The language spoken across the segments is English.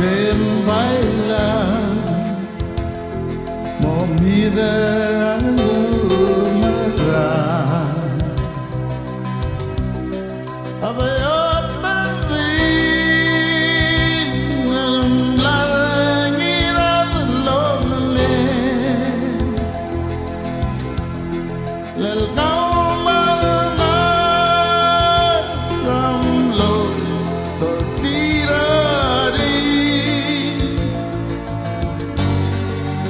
dicen bailar, movida.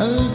And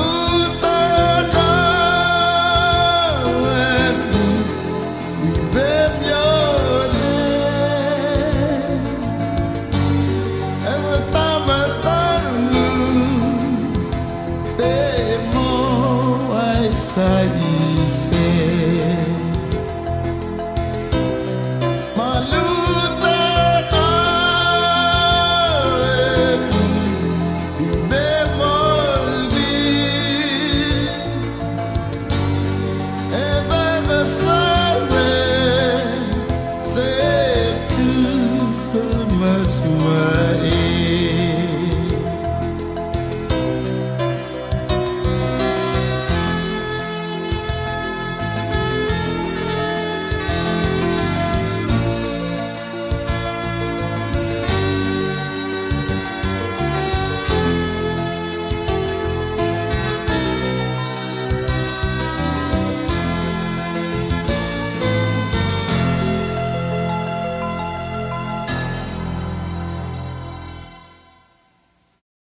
sabe ser.